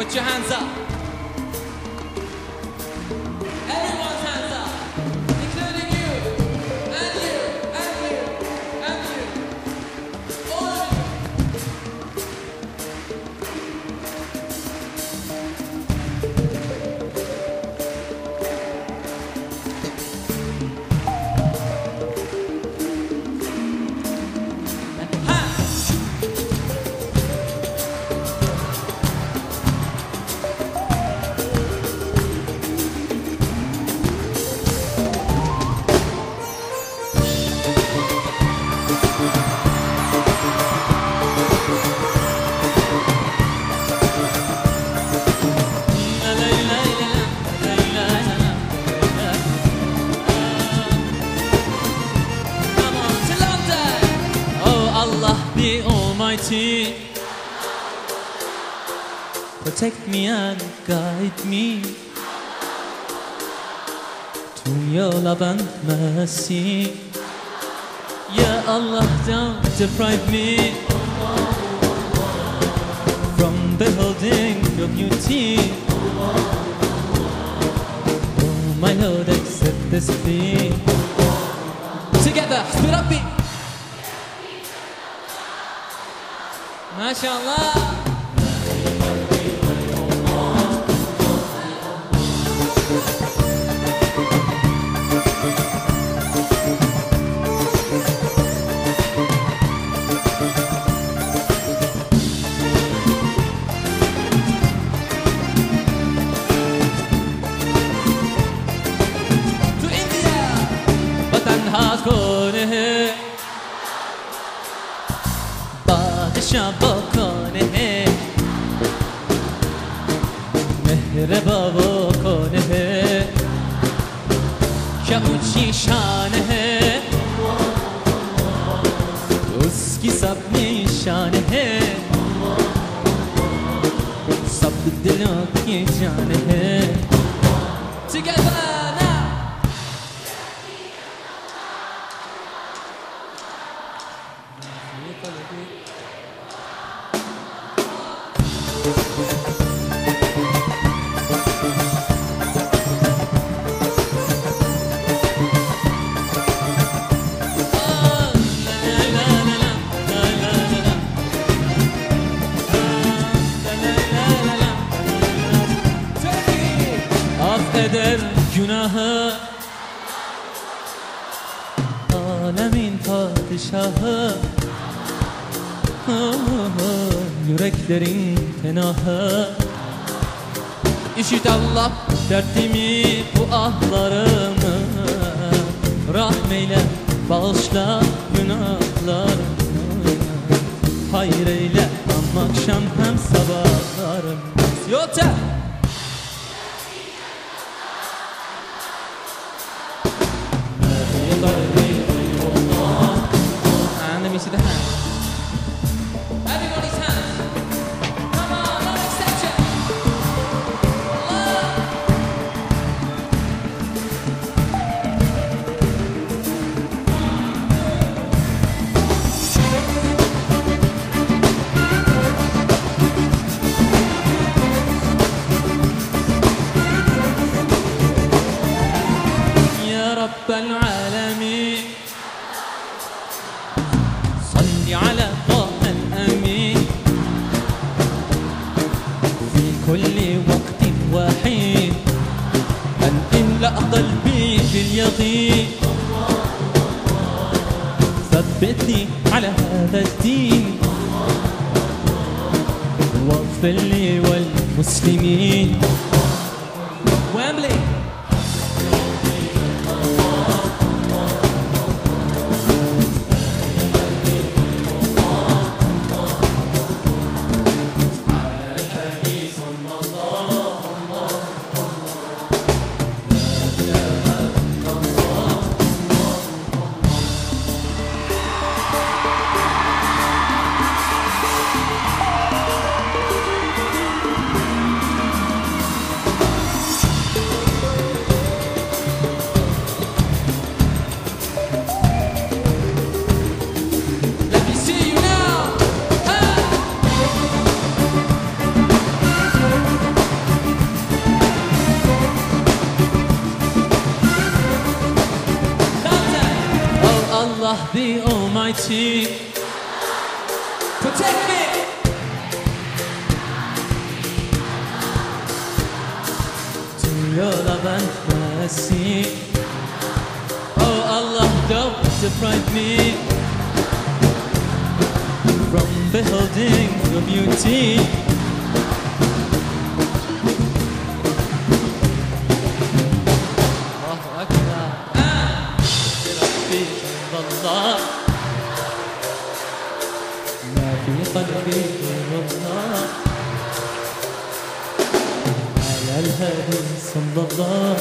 Put your hands up. Almighty, protect me and guide me to your love and mercy. Ya Allah, don't deprive me from beholding your beauty. Oh my Lord, accept this plea. Together, spit up 拿奖了。نقاشا بکنه مهر بابا کنه که اون چی شانه دوسکی سب میشانه سب دلوں کی جان ہے Together! Thank you. Günahı Alemin padişahı. Ah, Yüreklerin tenahı İşit Allah dertimi bu ahlarımı. Rahmeyle bağışla günahlarımı. Hayır eyle hem akşam hem sabahlarım Yote raise the hand. رب العالمين كل وقت وحين. أن إملأ قلبي باليقين ثبتني على هذا الدين. واغفر لي والمسلمين Almighty protect me. To your love and mercy. Oh Allah, don't deprive me from beholding your beauty. الهادي صلى الله